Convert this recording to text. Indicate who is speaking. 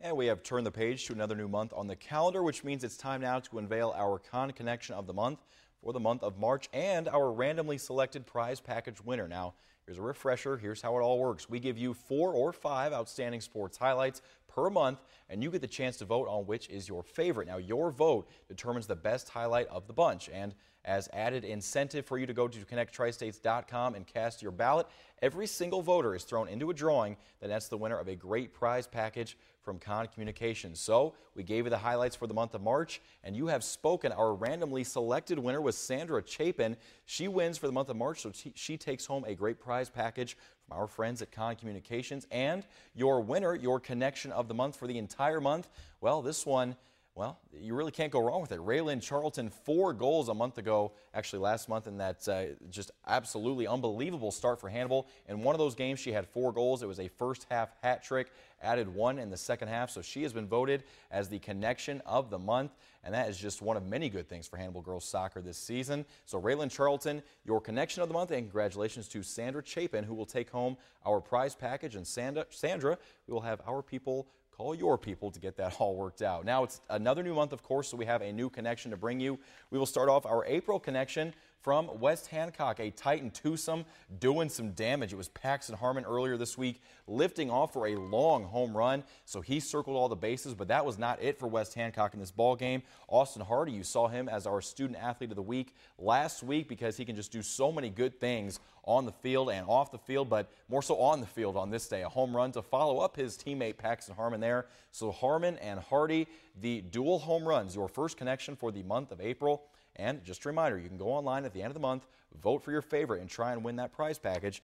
Speaker 1: And we have turned the page to another new month on the calendar, which means it's time now to unveil our Con Connection of the month for the month of March and our randomly selected prize package winner. Now, here's a refresher. Here's how it all works. We give you four or five outstanding sports highlights per month, and you get the chance to vote on which is your favorite. Now, your vote determines the best highlight of the bunch. And as added incentive for you to go to connecttristates.com and cast your ballot, every single voter is thrown into a drawing that nets the winner of a great prize package from Con Communications. So we gave you the highlights for the month of March, and you have spoken. Our randomly selected winner was Sandra Chapin. She wins for the month of March, so she takes home a great prize package from our friends at Con Communications. And your winner, your connection of the month for the entire month, well, this one well, you really can't go wrong with it. Raylan Charlton, four goals a month ago, actually last month, in that uh, just absolutely unbelievable start for Hannibal. In one of those games, she had four goals. It was a first half hat trick, added one in the second half. So she has been voted as the connection of the month, and that is just one of many good things for Hannibal girls soccer this season. So Raylan Charlton, your connection of the month, and congratulations to Sandra Chapin, who will take home our prize package. And Sandra, Sandra we will have our people Call your people to get that all worked out. Now it's another new month, of course, so we have a new connection to bring you. We will start off our April connection from West Hancock, a Titan twosome doing some damage. It was Paxton Harmon earlier this week lifting off for a long home run, so he circled all the bases, but that was not it for West Hancock in this ball game. Austin Hardy, you saw him as our student athlete of the week last week because he can just do so many good things on the field and off the field, but more so on the field on this day. A home run to follow up his teammate Paxton Harmon there. So Harmon and Hardy, the dual home runs, your first connection for the month of April. And just a reminder, you can go online at the end of the month, vote for your favorite, and try and win that prize package.